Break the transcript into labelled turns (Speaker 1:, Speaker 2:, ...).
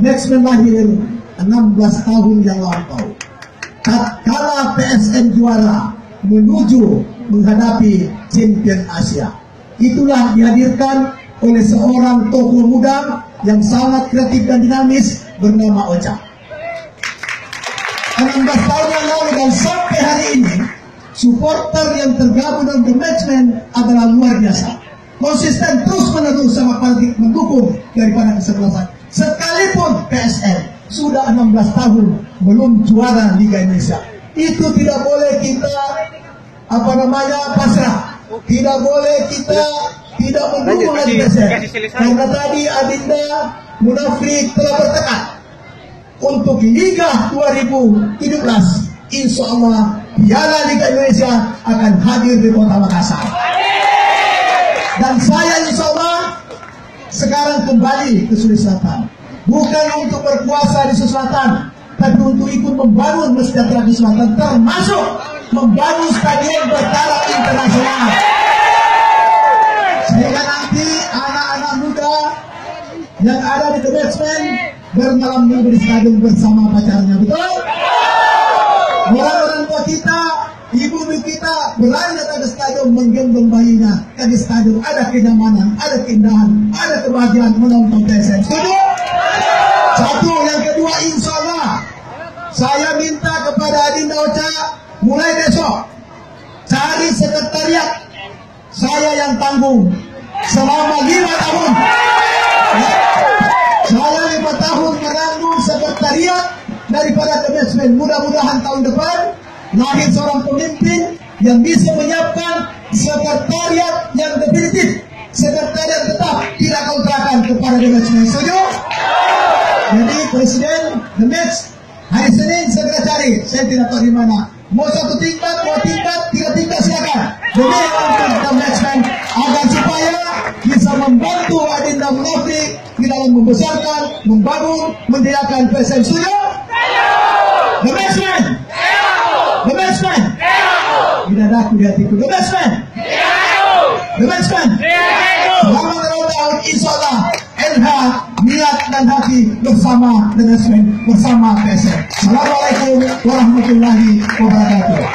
Speaker 1: Lahir 16 tahun yang lampau. Tatkala PSN juara menuju menghadapi champion Asia. Itulah dihadirkan oleh seorang tokoh muda yang sangat kreatif dan dinamis bernama Ocha. 16 tahun yang lalu dan sampai hari ini supporter yang tergabung dalam The Matchman adalah luar biasa. Konsisten terus menerus sama politik mendukung daripada kesebelasan. Sekalipun PSN sudah 16 tahun belum juara Liga Indonesia. Itu tidak boleh kita apa namanya pasrah. Tidak boleh kita tidak mendukung lagi PSN. Karena tadi Adinda Munafik telah bertekad untuk Liga 2017 insya Allah Piala Liga Indonesia akan hadir di kota Makassar dan saya insya Allah sekarang kembali ke Sulawesi Selatan. Bukan untuk berkuasa di Sulawesi Selatan tapi untuk ikut membangun Masjid di Selatan termasuk membangun stadion bertaraf internasional. Sehingga nanti anak-anak muda yang ada di The Batsman bermalam minggu di stadion bersama pacarnya betul? Ibu-ibu datang ke stadion menggendong bayinya. Dan di stadion ada kenyamanan, ada keindahan, ada kebahagiaan menonton PSM. Setuju? Satu, yang kedua insya Allah saya minta kepada Adinda Ocha mulai besok cari sekretariat saya yang tanggung selama lima tahun. Saya lima tahun menanggung sekretariat daripada kementerian. Mudah-mudahan tahun depan lahir seorang pemimpin yang bisa menyiapkan sekretariat yang definitif, sekretariat tetap tidak kontrakan kepada kementerian. Setuju? Jadi Presiden the next hari Senin segera cari. Saya tidak tahu di mana. Mau satu tingkat, mau tingkat, tiga tingkat silakan. Jadi untuk the matchman agar supaya bisa membantu Adinda Munafik di dalam membesarkan, membangun, mendiakan PSM Setuju? The matchman. Tidak ada aku di hatiku. The matchman. The matchman. Selamat ulang tahun insya Allah LH niat dan hati bersama The Matchman bersama PSM. Assalamualaikum warahmatullahi wabarakatuh.